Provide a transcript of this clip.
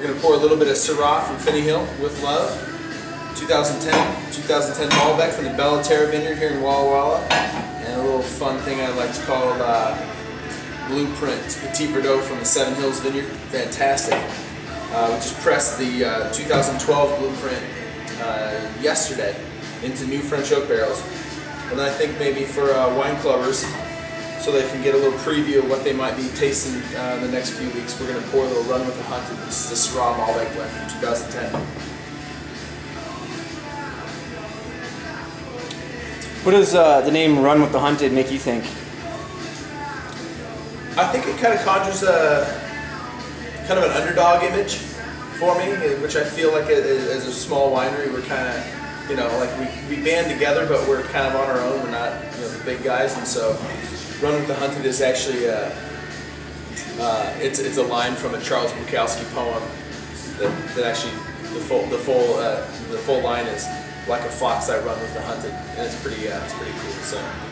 We're going to pour a little bit of Syrah from Finney Hill with love. 2010, 2010 Malbec from the Bella Terra Vineyard here in Walla Walla. And a little fun thing I like to call uh, Blueprint Petit Verdot from the Seven Hills Vineyard. Fantastic. Uh, we just pressed the uh, 2012 Blueprint uh, yesterday into new French oak barrels. And I think maybe for uh, wine clubbers, so they can get a little preview of what they might be tasting uh, in the next few weeks. We're going to pour a little Run with the Hunted. This is the Syrah Malbec blend from 2010. What does uh, the name Run with the Hunted make you think? I think it kind of conjures a kind of an underdog image for me, which I feel like as a small winery, we're kind of, you know, like we, we band together, but we're kind of on our own. We're not, you know, the big guys, and so Run with the Hunted is actually a, uh, it's it's a line from a Charles Bukowski poem that, that actually the full the full uh, the full line is like a fox I run with the hunted, and it's pretty uh, it's pretty cool. So.